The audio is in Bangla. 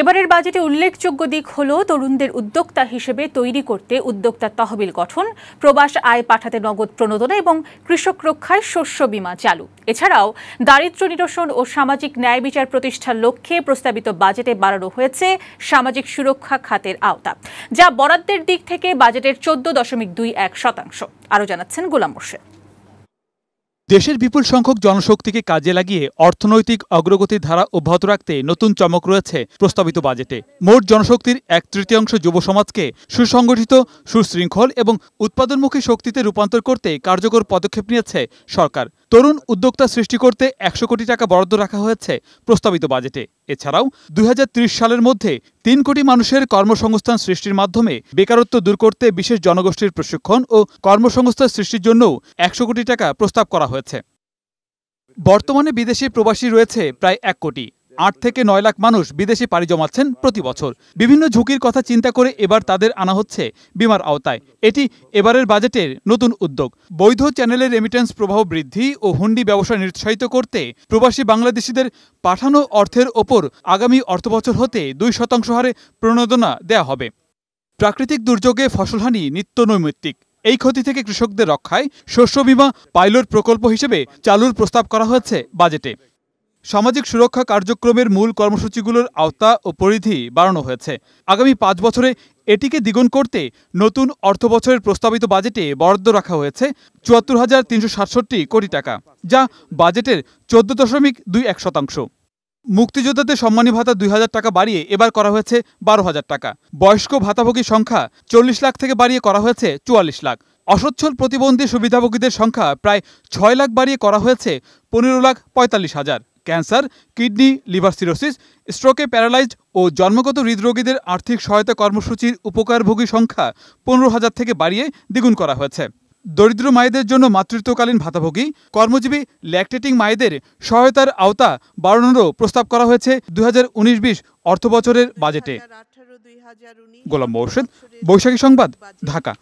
এবারের বাজেটে উল্লেখযোগ্য দিক হল তরুণদের উদ্যোক্তা হিসেবে তৈরি করতে উদ্যোক্তা তহবিল গঠন, প্রবাস আয় পাঠাতে নগদ প্রণোদনা এবং কৃষক রক্ষায় শস্য বীমা চালু। এছাড়াও দারিদ্র্য নিরসন ও সামাজিক ন্যায় বিচার প্রতিষ্ঠার লক্ষ্যে প্রস্তাবিত বাজেটে বাড়ানো হয়েছে সামাজিক সুরক্ষা খাতের আওতা, যা বরাদ্দের দিক থেকে বাজেটের চোদ্দ দশমিক দুই এক শতাংশ। আরও জানাচ্ছেন গোলাম মোর্শেদ। দেশের বিপুল সংখ্যক জনশক্তিকে কাজে লাগিয়ে অর্থনৈতিক অগ্রগতির ধারা অব্যাহত রাখতে নতুন চমক রয়েছে প্রস্তাবিত বাজেটে। মোট জনশক্তির এক তৃতীয়াংশ যুব সমাজকে সুসংগঠিত, সুশৃঙ্খল এবং উৎপাদনমুখী শক্তিতে রূপান্তর করতে কার্যকর পদক্ষেপ নিয়েছে সরকার। তরুণ উদ্যোক্তা সৃষ্টি করতে একশো কোটি টাকা বরাদ্দ রাখা হয়েছে প্রস্তাবিত বাজেটে। এছাড়াও দুই হাজার ত্রিশ সালের মধ্যে তিন কোটি মানুষের কর্মসংস্থান সৃষ্টির মাধ্যমে বেকারত্ব দূর করতে বিশেষ জনগোষ্ঠীর প্রশিক্ষণ ও কর্মসংস্থান সৃষ্টির জন্যও একশো কোটি টাকা প্রস্তাব করা হয়েছে। বর্তমানে বিদেশি প্রবাসী রয়েছে প্রায় এক কোটি। আট থেকে নয় লাখ মানুষ বিদেশে পাড়ি জমাচ্ছেন প্রতি বছর। বিভিন্ন ঝুঁকির কথা চিন্তা করে এবার তাদের আনা হচ্ছে বিমার আওতায়। এটি এবারের বাজেটের নতুন উদ্যোগ। বৈধ চ্যানেলের রেমিটেন্স প্রবাহ বৃদ্ধি ও হুন্ডি ব্যবসা নিরুৎসাহিত করতে প্রবাসী বাংলাদেশিদের পাঠানো অর্থের ওপর আগামী অর্থবছর হতে দুই শতাংশ হারে প্রণোদনা দেয়া হবে। প্রাকৃতিক দুর্যোগে ফসলহানি নিত্য নৈমিত্তিক। এই ক্ষতি থেকে কৃষকদের রক্ষায় শস্য বীমা পাইলট প্রকল্প হিসেবে চালুর প্রস্তাব করা হয়েছে বাজেটে। সামাজিক সুরক্ষা কার্যক্রমের মূল কর্মসূচিগুলোর আওতা ও পরিধি বাড়ানো হয়েছে। আগামী পাঁচ বছরে এটিকে দ্বিগুণ করতে নতুন অর্থবছরের প্রস্তাবিত বাজেটে বরাদ্দ রাখা হয়েছে চুয়াত্তর হাজার তিনশো সাতষট্টি কোটি টাকা, যা বাজেটের চোদ্দ দশমিক দুই এক শতাংশ। মুক্তিযোদ্ধাদের সম্মানী ভাতা দুই হাজার টাকা বাড়িয়ে এবার করা হয়েছে বারো হাজার টাকা। বয়স্ক ভাতাভোগীর সংখ্যা চল্লিশ লাখ থেকে বাড়িয়ে করা হয়েছে চুয়াল্লিশ লাখ। অসচ্ছল প্রতিবন্ধী সুবিধাভোগীদের সংখ্যা প্রায় ছয় লাখ বাড়িয়ে করা হয়েছে পনেরো লাখ পঁয়তাল্লিশ হাজার। ক্যান্সার, কিডনি, লিভার সিরোসিস, স্ট্রোকে প্যারালাইজড ও জন্মগত হৃদরোগীদের আর্থিক সহায়তা কর্মসূচির উপকারভোগী সংখ্যা পনেরো হাজার থেকে বাড়িয়ে দ্বিগুণ করা হয়েছে। দরিদ্র মায়েদের জন্য মাতৃত্বকালীন ভাতাভোগী, কর্মজীবী ল্যাকটেটিং মায়েদের সহায়তার আওতা বাড়ানোরও প্রস্তাব করা হয়েছে দুই হাজার উনিশ বিশ অর্থবছরের বাজেটে। গোলাম বৈশাখী সংবাদ, ঢাকা।